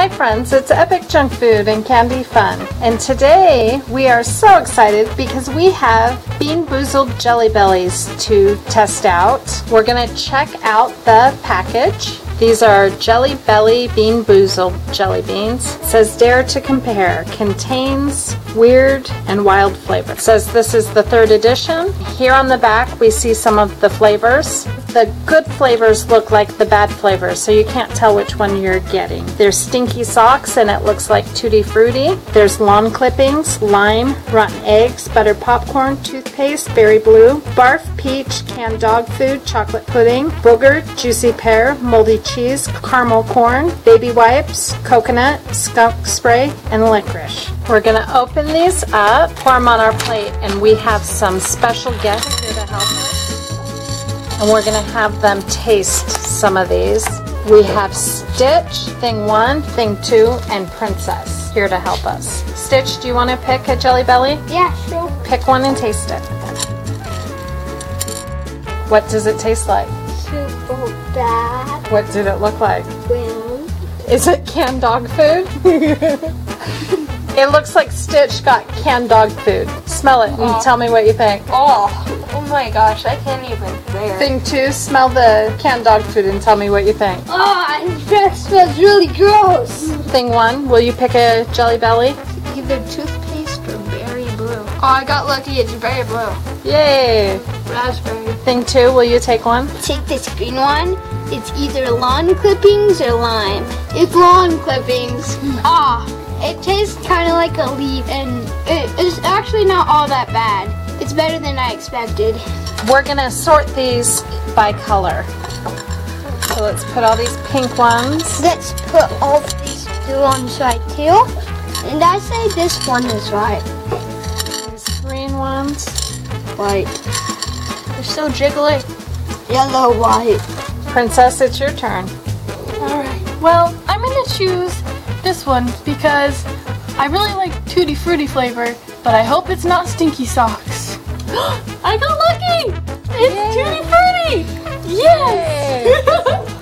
Hi friends, it's Epic Junk Food and Candy Fun. And today we are so excited because we have Bean Boozled Jelly Bellies to test out. We're gonna check out the package. These are Jelly Belly Bean Boozled jelly beans. It says dare to compare. Contains weird and wild flavor. It says this is the third edition. Here on the back we see some of the flavors. The good flavors look like the bad flavors, so you can't tell which one you're getting. There's stinky socks and it looks like Tutti Frutti. There's lawn clippings, lime, rotten eggs, butter popcorn, toothpaste, berry blue, barf, peach, canned dog food, chocolate pudding, booger, juicy pear, moldy cheese, caramel corn, baby wipes, coconut, skunk spray, and licorice. We're gonna open these up, pour them on our plate, and we have some special guests here to help us and we're gonna have them taste some of these. We have Stitch, Thing 1, Thing 2, and Princess here to help us. Stitch, do you want to pick a Jelly Belly? Yeah, sure. Pick one and taste it. What does it taste like? Super bad. What did it look like? Well, Is it canned dog food? it looks like Stitch got canned dog food. Smell it and Oh. tell me what you think. Oh my gosh, I can't even bear. Thing 2, smell the canned dog food and tell me what you think. oh, that smells really gross. Thing 1, will you pick a Jelly Belly? Either toothpaste or berry blue. Oh, I got lucky. It's berry blue. Yay! Raspberry. Thing 2, will you take one? Take this green one. It's either lawn clippings or lime. It's lawn clippings. Ah, It tastes kind of like a leaf, and it's actually not all that bad. It's better than I expected. We're gonna sort these by color. So let's put all these pink ones. Let's put all these blue ones right too. And I say this one is right. These green ones. White. they're so jiggly. Yellow, white. Princess, it's your turn. Alright. Well, I'm gonna choose this one because I really like Tutti Frutti flavor, but I hope it's not stinky socks. I got lucky! It's Tutti Frutti! Yes!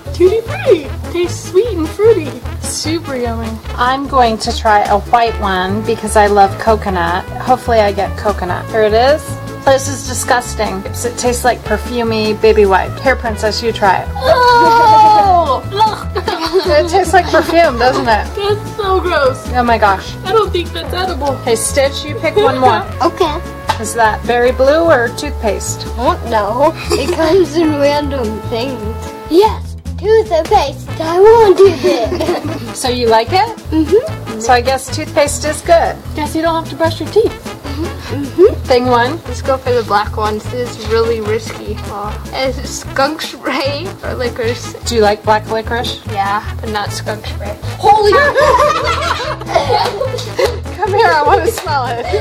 Tutti Frutti! Tastes sweet and fruity. Super yummy. I'm going to try a white one because I love coconut. Hopefully I get coconut. Here it is. This is disgusting. It tastes like perfumey baby wipe. Here, Princess, you try it. Oh! It tastes like perfume, doesn't it? That's so gross. Oh my gosh. I don't think that's edible. Hey, Stitch, you pick one more. Okay. Is that berry blue or toothpaste? Don't know. It comes in random things. Yes, toothpaste. I wanted it. So you like it? mm-hmm. So I guess toothpaste is good. Guess you don't have to brush your teeth. Mhm. Thing one. Let's go for the black ones. This is really risky. Oh. It's skunk spray or licorice. Do you like black licorice? Yeah, but not skunk spray. Holy! Come here, I want to smell it.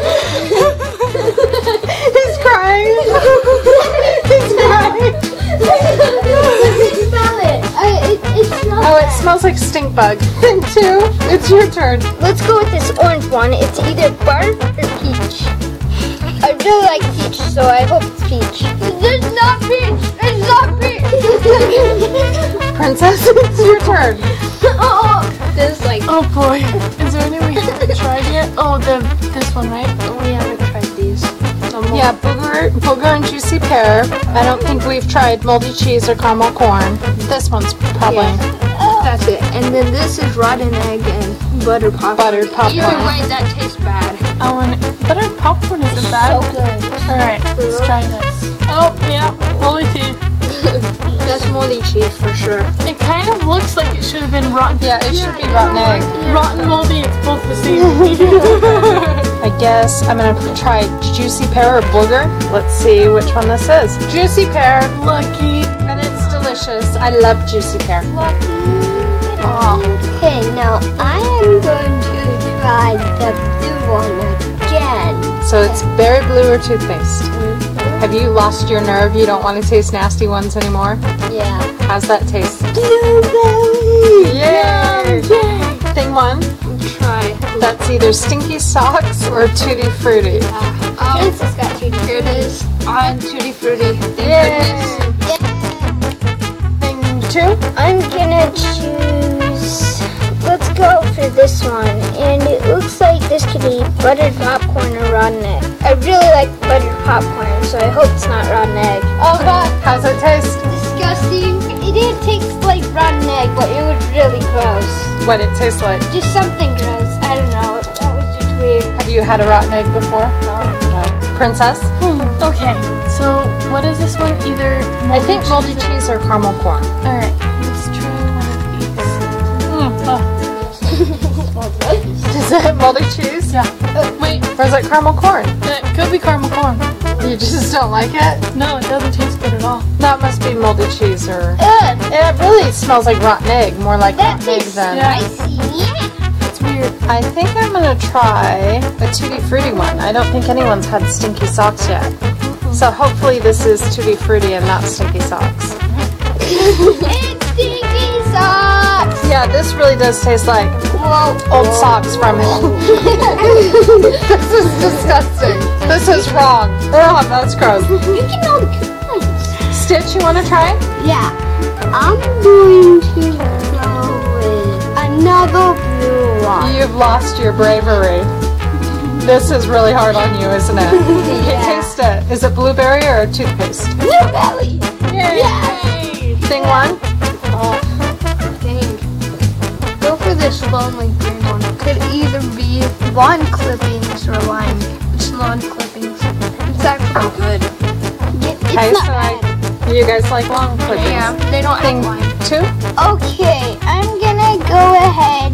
He's crying. He's crying. smell it. I, it, it smells Oh, it smells like stink bug. Two, it's your turn. Let's go with this orange one. It's either barf or peach. I really like peach, so I hope it's peach. There's not peach. It's not peach. Princess, it's your turn. oh, this like Oh boy. Is there any we haven't tried yet? Oh, the this one, right? we haven't tried these. Yeah, booger, booger and juicy pear. I don't think we've tried moldy cheese or caramel corn. This one's probably That's it. And then this is rotten egg and butter popcorn. buttered popcorn. Either way, that tastes bad. Oh, and butter popcorn isn't bad. so good. Alright, let's try this. Oh, yeah, moldy teeth. That's moldy cheese for sure. It kind of looks like it should have been rotten. Yeah, it should be rotten egg. Rotten moldy, it's both the same. I guess I'm gonna try juicy pear or booger. Let's see which one this is. Juicy pear, Lucky. and it's delicious. I love juicy pear. Lucky. Oh. Okay, now I am going to try the blue one again. So it's berry blue or toothpaste. Mm-hmm. Have you lost your nerve? You don't want to taste nasty ones anymore? Yeah. How's that taste? Yay! Yay. Thing one, Try. that's either stinky socks or tutti frutti. Yeah. Um, Princess got two. here it is. On Tutti Frutti. Thank Yay! goodness. Thing two, I'm gonna choose. Let's go for this one, and it looks like this could be buttered popcorn or rotten egg. I really like buttered popcorn, so I hope it's not rotten egg. Oh god, How's it taste? disgusting. It didn't taste like rotten egg, but it was really gross. What did it tastes like? Just something gross. I don't know. That was just weird. Have you had a rotten egg before? No. Princess? Hmm. Okay, so what is this one? Either I think moldy cheese or caramel corn. Alright, oh, Is it moldy cheese? yeah. Uh, Wait, Or is it caramel corn? Uh, it could be caramel corn. You just don't like it? No, it doesn't taste good at all. That must be moldy cheese or... Ugh, It really smells like rotten egg, more like that rotten egg tastes than... Yeah. spicy. It's weird. I think I'm gonna try a Tutti Frutti one. I don't think anyone's had stinky socks yet. So hopefully this is Tutti Frutti and not stinky socks. it's stinky socks. Yeah, this really does taste like old socks from This is disgusting. This is wrong. Oh, that's gross. You can know the coupons. Stitch, you wanna try? Yeah. I'm going to go with another blue one. You've lost your bravery. This is really hard on you, isn't it? Yeah. Taste it. Is it blueberry or toothpaste? Blueberry. Yay! Thing one? Oh, dang. Go for this lonely green one. Could either be lawn clippings or lime. It's lawn clippings. It's actually good. It's Okay, not. I, you guys like lawn clippings? Yeah, they don't Thing have lime. two? Okay, I'm gonna go ahead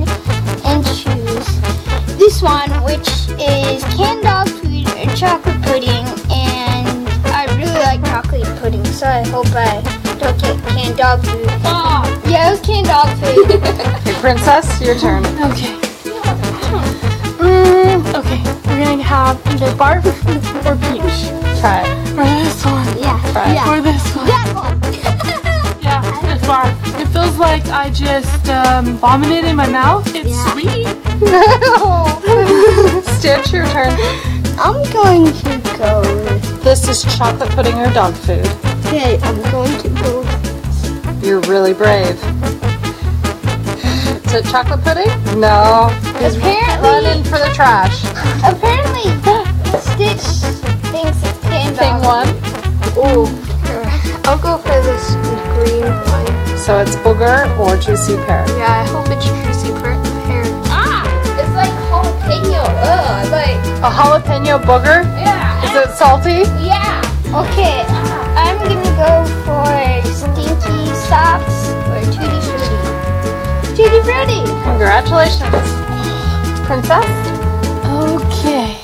and choose this one, which is canned dog food or chocolate pudding, and I really like chocolate pudding, so I hope I don't canned dog food. Ah, Yeah, it was canned dog food. Okay, Princess, your turn. okay. Mm, okay, we're gonna have either barf or peach. Try it. Or this one. yeah, Right. yeah. Or this one. That one. Yeah, it's barf. It feels like I just um, vomited in my mouth. It's Yeah. sweet. No. Stitch, your turn. I'm going to go. This is chocolate pudding or dog food. Okay, I'm going to go. You're really brave. Is it chocolate pudding? No. He's Apparently- running for the trash. Apparently, Stitch thinks it's canned Thing dog. one. Ooh. I'll go for this green one. So it's booger or juicy pear. Yeah, I hope it's juicy pear. Ah! It's like jalapeno. Ugh, like. A jalapeno booger? Yeah. Is it salty? Yeah. Okay, Congratulations. Princess? Okay,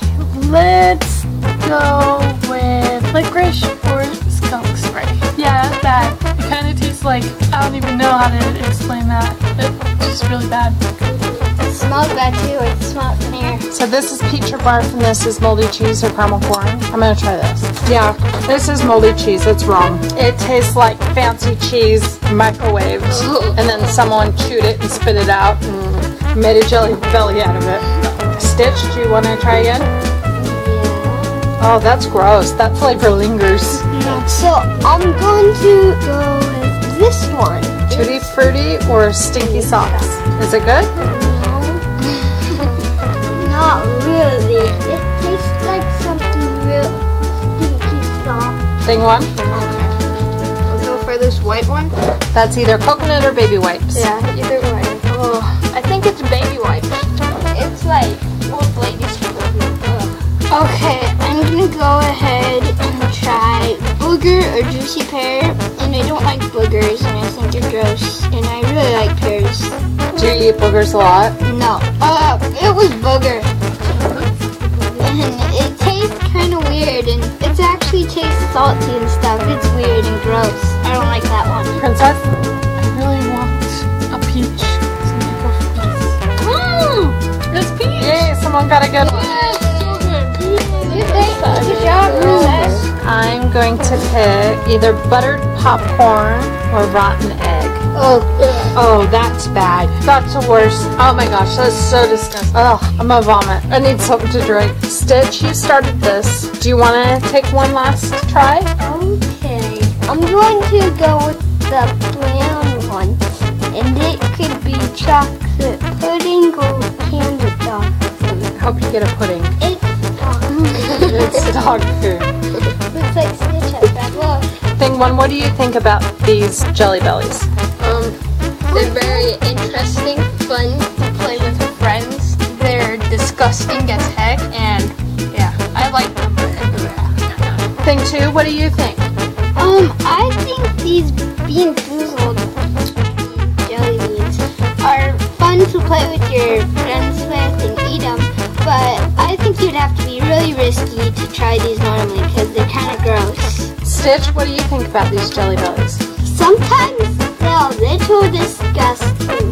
let's go with licorice or skunk spray. Yeah, that's bad. It kind of tastes like, I don't even know how to explain that. It's just really bad. It smells bad too. It smells in here. So this is peach or barf and this is moldy cheese or caramel corn. I'm gonna try this. Yeah, this is moldy cheese. It's wrong. It tastes like fancy cheese microwaved and then someone chewed it and spit it out and made a jelly belly out of it. Stitch, do you want to try again? Oh, that's gross. That flavor lingers. So I'm going to go with this one. Tutti Frutti or Stinky Socks? Is it good? No. Not really. It tastes like something real stinky soft. Thing one? I'll go for this white one. That's either coconut or baby wipes. Yeah, either way. Oh, I think it's baby wipes. It's like old ladies' Okay, I'm gonna go ahead and try booger or juicy pear. And I don't like boogers, and I think they're gross. And I really like pears. Do you eat boogers a lot? No, uh, it was booger. And it tastes kind of weird, and it actually tastes salty and stuff. It's weird and gross. I don't like that one. Princess? Got a good one. I'm going to pick either buttered popcorn or rotten egg. Oh, Oh, that's bad. That's the worst. Oh my gosh, that's so disgusting. Oh, I'm gonna vomit. I need something to drink. Stitch, you started this. Do you want to take one last try? okay. I'm going to go with the brown one, and it could be chocolate pudding or get a pudding. It's It's dog food. looks like Stitch has bad luck. Thing one, what do you think about these Jelly Bellies? Um, they're very interesting, fun to play with friends. They're disgusting as heck, and yeah, I like them. Thing two, what do you think? Um, I think these bean boozled jelly beans are fun to play with your risky to try these normally because they're kind of gross. Stitch, what do you think about these Jelly Bellies? Sometimes they're a little disgusting,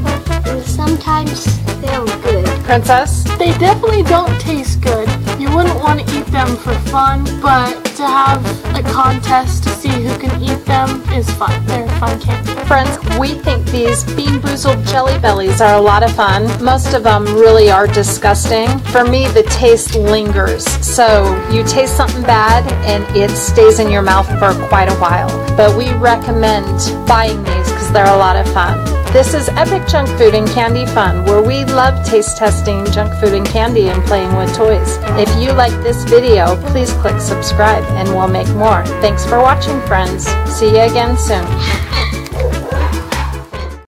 and sometimes they're good. Princess? They definitely don't taste good. You wouldn't want to eat them for fun, but to have a contest see who can eat them is fun. They're fun candy. Friends, we think these Bean Boozled Jelly Bellies are a lot of fun. Most of them really are disgusting. For me, the taste lingers. So you taste something bad and it stays in your mouth for quite a while. But we recommend buying these they're a lot of fun. This is Epic Junk Food and Candy Fun, where we love taste testing junk food and candy and playing with toys. If you like this video, please click subscribe and we'll make more. Thanks for watching, friends. See you again soon.